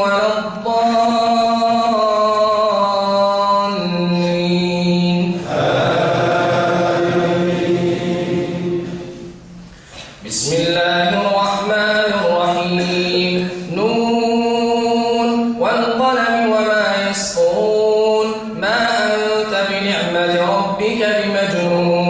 ولا الضالين. بسم الله الرحمن الرحيم. نون والقلم وما يسطرون. ما أنت بنعمة ربك بمجنون.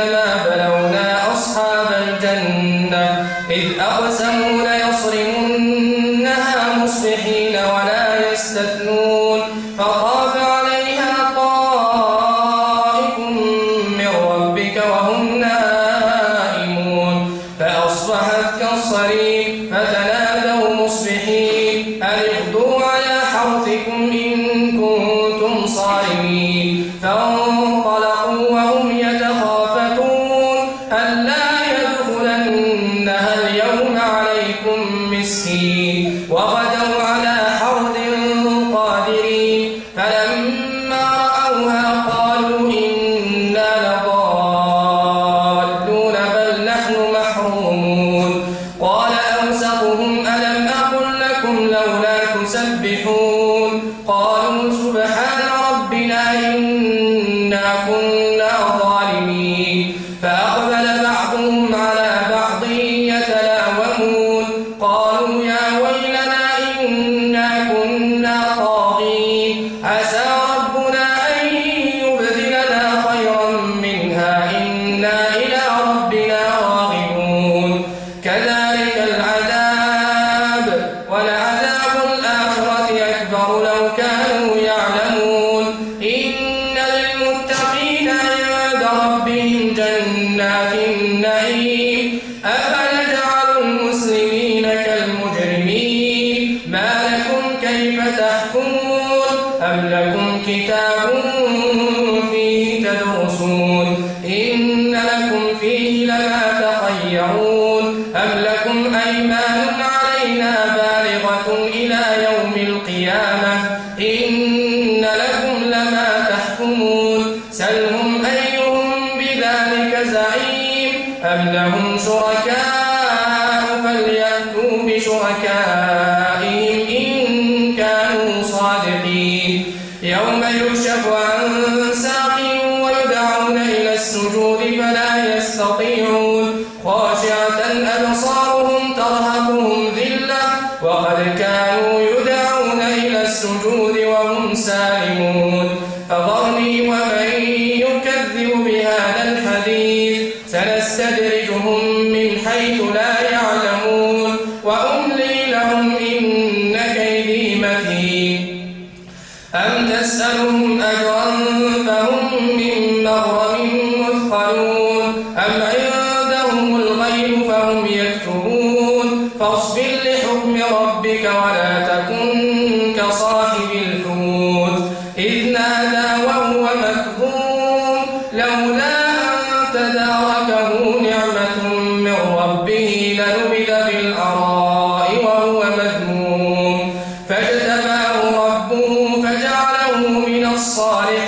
بلوناهم كما تسبحون قالوا سبحان ربنا إنا كنا تحكمون أم لكم كتاب فيه تدرسون إن لكم فيه لما تخيرون أم لكم أيمان علينا بالغة إلى يوم القيامة إن لكم لما تحكمون سلهم أيهم بذلك زعيم أم لهم شركاء فليأتوا بشركائهم كانوا صادقين. يوم يكشف عن ساق ويدعون إلى السجود فلا يستطيعون. خاشعة أبصارهم ترهقهم ذلة وقد كانوا يدعون إلى السجود وهم سالمون. فذرني ومن يكذب بهذا الحديث سنستدرجهم أم تسألهم أجرا فهم من مغرم مثقلون أم عندهم الغيب فهم يكتبون؟ فاصبر لحكم ربك ولا تكن كصاحب الحوت. إذ نادى وهو مكظوم لولا أن تداركه